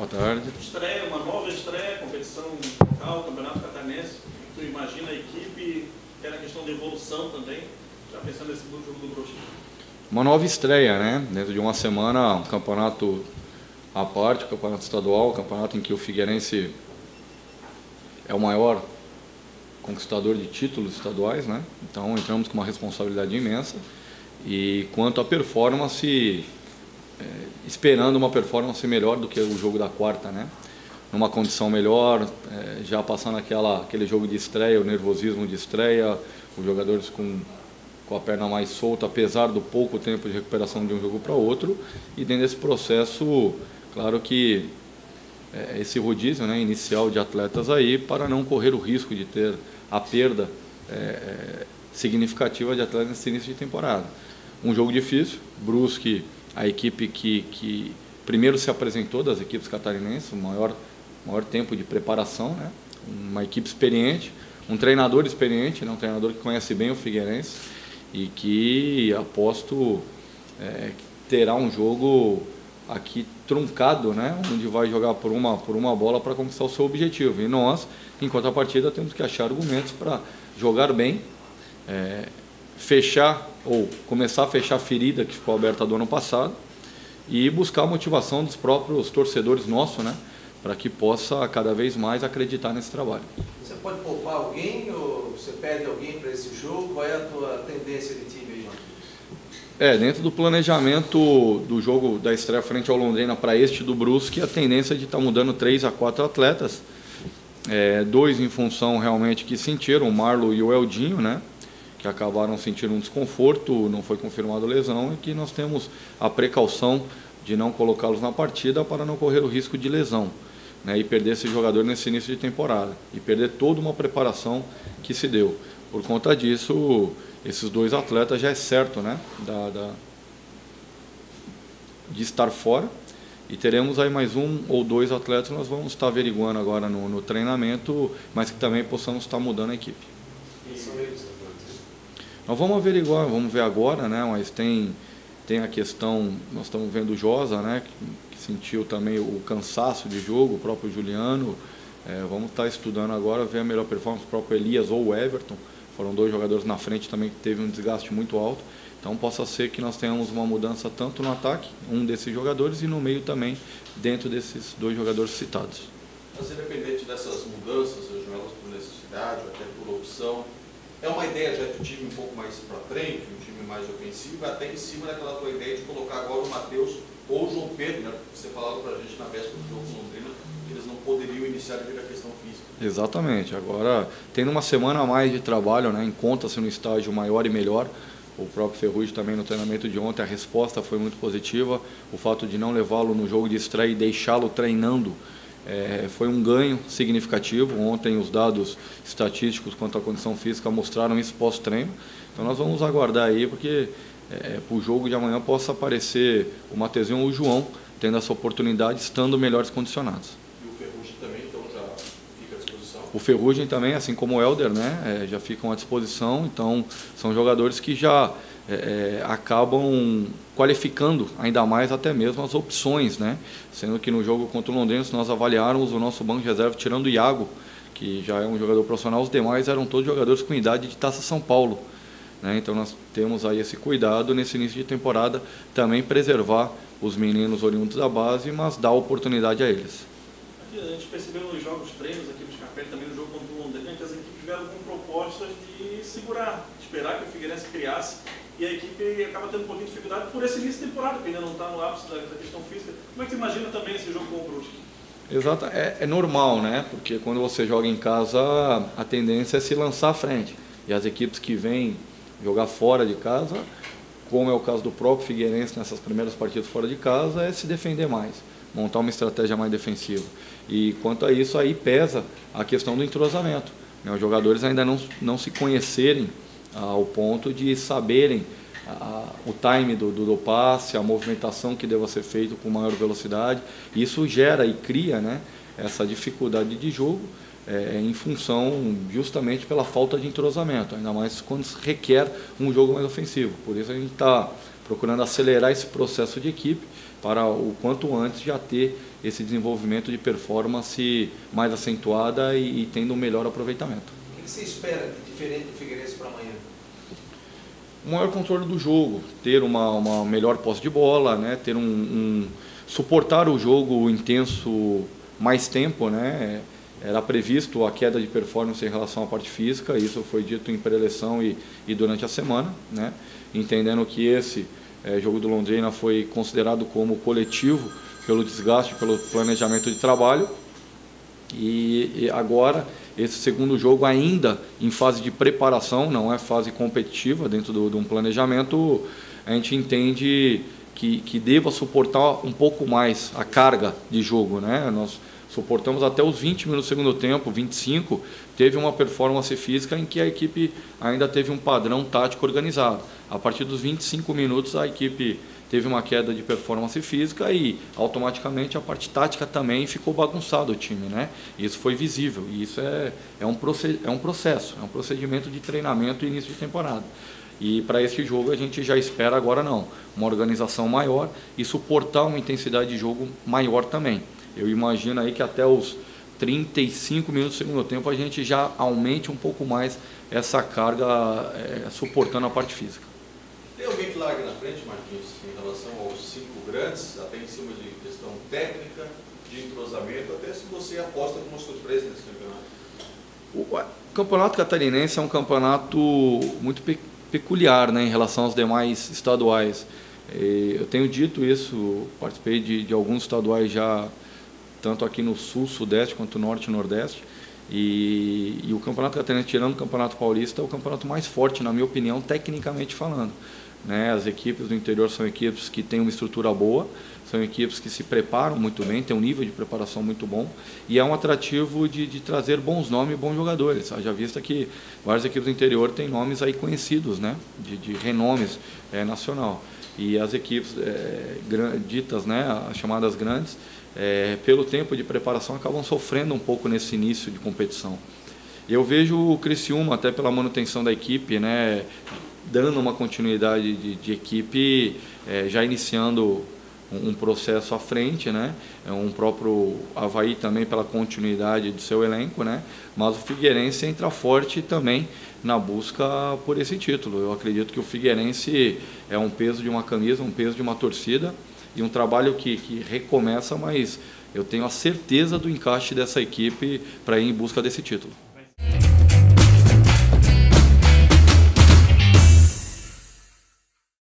boa tarde. Estreia, uma nova estreia, competição local, Campeonato Catarinense. Tu imagina a equipe, era questão de evolução também, já pensando nesse jogo do Brusque. Uma nova estreia, né? Dentro de uma semana, um campeonato à parte, campeonato estadual, campeonato em que o Figueirense é o maior conquistador de títulos estaduais, né? Então entramos com uma responsabilidade imensa. E quanto à performance, esperando uma performance melhor do que o jogo da quarta, né? Numa condição melhor, é, já passando aquela, aquele jogo de estreia, o nervosismo de estreia, os jogadores com, com a perna mais solta, apesar do pouco tempo de recuperação de um jogo para outro. E dentro desse processo, claro que é, esse rodízio né, inicial de atletas aí, para não correr o risco de ter a perda é, é significativa de atletas nesse início de temporada. Um jogo difícil, Brusque, a equipe que, que primeiro se apresentou das equipes catarinenses, o maior, maior tempo de preparação, né? uma equipe experiente, um treinador experiente, né? um treinador que conhece bem o Figueirense e que aposto é, terá um jogo aqui truncado, né? onde vai jogar por uma, por uma bola para conquistar o seu objetivo. E nós, em contrapartida, temos que achar argumentos para jogar bem, é, fechar ou começar a fechar a ferida que ficou aberta do ano passado e buscar a motivação dos próprios torcedores nossos, né? Para que possa cada vez mais acreditar nesse trabalho. Você pode poupar alguém ou você pede alguém para esse jogo? Qual é a tua tendência de time aí, É, dentro do planejamento do jogo da estreia frente ao Londrina para este do Brusque, a tendência é de estar tá mudando três a quatro atletas. É, dois em função realmente que sentiram, o Marlo e o Eldinho, né? Que acabaram sentindo um desconforto, não foi confirmada lesão e que nós temos a precaução de não colocá-los na partida para não correr o risco de lesão né, e perder esse jogador nesse início de temporada e perder toda uma preparação que se deu. Por conta disso, esses dois atletas já é certo né, da, da de estar fora e teremos aí mais um ou dois atletas nós vamos estar averiguando agora no, no treinamento, mas que também possamos estar mudando a equipe. Nós vamos averiguar, vamos ver agora, né? Mas tem, tem a questão, nós estamos vendo o Josa, né? Que, que sentiu também o cansaço de jogo, o próprio Juliano. É, vamos estar estudando agora, ver a melhor performance do próprio Elias ou o Everton. Foram dois jogadores na frente também que teve um desgaste muito alto. Então possa ser que nós tenhamos uma mudança tanto no ataque, um desses jogadores, e no meio também, dentro desses dois jogadores citados. Mas independente dessas mudanças, seja elas por necessidade ou até por opção, é uma ideia já um time um pouco mais para frente, um time mais ofensivo, até em cima daquela tua ideia de colocar agora o Matheus ou o João Pedro, né? Você falava para a gente na véspera do jogo Londrina que eles não poderiam iniciar devido à questão física. Exatamente. Agora, tendo uma semana a mais de trabalho, né? Encontra-se no estágio maior e melhor. O próprio Ferrugem também no treinamento de ontem, a resposta foi muito positiva. O fato de não levá-lo no jogo de estreia e deixá-lo treinando é, foi um ganho significativo. Ontem os dados estatísticos quanto à condição física mostraram isso pós-treino. Então nós vamos aguardar aí, porque é, para o jogo de amanhã possa aparecer o Matezinho ou o João tendo essa oportunidade, estando melhores condicionados. E o Ferrugem também, então, já fica à disposição? O Ferrugem também, assim como o Helder, né, é, já ficam à disposição. Então, são jogadores que já é, é, acabam qualificando ainda mais até mesmo as opções, né? Sendo que no jogo contra o Londrina, nós avaliarmos o nosso banco de reserva, tirando o Iago, que já é um jogador profissional, os demais eram todos jogadores com idade de Taça São Paulo. Né? Então nós temos aí esse cuidado nesse início de temporada, também preservar os meninos oriundos da base, mas dar oportunidade a eles. Aqui, a gente percebeu nos jogos treinos aqui no Scarpelli, também no jogo contra o Londrina, que as equipes vieram com propostas de segurar, esperar que o Figueirense criasse e a equipe acaba tendo um pouquinho de dificuldade por esse início de temporada, que ainda não está no ápice da, questão física. Como é que você imagina também esse jogo com o Brusque? Exato, é, é, normal, né? Porque quando você joga em casa, a tendência é se lançar à frente. E as equipes que vêm jogar fora de casa, como é o caso do próprio Figueirense nessas primeiras partidas fora de casa, é se defender mais, montar uma estratégia mais defensiva. E quanto a isso, aí pesa a questão do entrosamento. Né? Os jogadores ainda não, não se conhecerem ao ponto de saberem o time do, do, do, passe, a movimentação que deva ser feita com maior velocidade. Isso gera e cria né, essa dificuldade de jogo, é, em função justamente pela falta de entrosamento, ainda mais quando se requer um jogo mais ofensivo. Por isso a gente está procurando acelerar esse processo de equipe para o quanto antes já ter esse desenvolvimento de performance mais acentuada e, e tendo um melhor aproveitamento. Você espera de diferente do Figueirense para amanhã? O maior controle do jogo, ter uma, uma melhor posse de bola, né, ter um, um suportar o jogo intenso mais tempo, né, era previsto a queda de performance em relação à parte física, isso foi dito em pré-eleição e, e durante a semana, né, entendendo que esse é, jogo do Londrina foi considerado como coletivo pelo desgaste, pelo planejamento de trabalho. E, e, agora, esse segundo jogo, ainda em fase de preparação, não é fase competitiva, dentro de um planejamento, a gente entende que, que deva suportar um pouco mais a carga de jogo. Né? Nós suportamos até os 20 minutos do segundo tempo, 25, teve uma performance física em que a equipe ainda teve um padrão tático organizado. A partir dos 25 minutos, a equipe teve uma queda de performance física e automaticamente a parte tática também ficou bagunçado o time, né? Isso foi visível e isso é, é, um, é um processo, é um procedimento de treinamento e início de temporada. E para esse jogo a gente já espera agora não, uma organização maior e suportar uma intensidade de jogo maior também. Eu imagino aí que até os 35 minutos do segundo tempo a gente já aumente um pouco mais essa carga é, suportando a parte física. Tem alguém que larga na frente, Marquinhos, em relação aos cinco grandes, até em cima de questão técnica, de entrosamento, até se você aposta como surpresa nesse campeonato? O campeonato catarinense é um campeonato muito pe peculiar né, em relação aos demais estaduais. Eu tenho dito isso, participei de, de alguns estaduais já tanto aqui no sul, sudeste, quanto norte e nordeste. E, e, o Campeonato Catarinense, tirando o Campeonato Paulista, é o campeonato mais forte, na minha opinião, tecnicamente falando. Né? As equipes do interior são equipes que têm uma estrutura boa, são equipes que se preparam muito bem, têm um nível de preparação muito bom e é um atrativo de, de trazer bons nomes e bons jogadores. Já vista que várias equipes do interior têm nomes aí conhecidos, né? de, de renomes é, nacional. E as equipes é, ditas, né? as chamadas grandes, é, pelo tempo de preparação, acabam sofrendo um pouco nesse início de competição. Eu vejo o Criciúma, até pela manutenção da equipe, né, dando uma continuidade de, de equipe, é, já iniciando um, processo à frente, né, é um próprio Havaí também pela continuidade do seu elenco, né, mas o Figueirense entra forte também na busca por esse título. Eu acredito que o Figueirense é um peso de uma camisa, um peso de uma torcida, e um trabalho que, que recomeça, mas eu tenho a certeza do encaixe dessa equipe para ir em busca desse título.